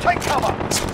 Take cover!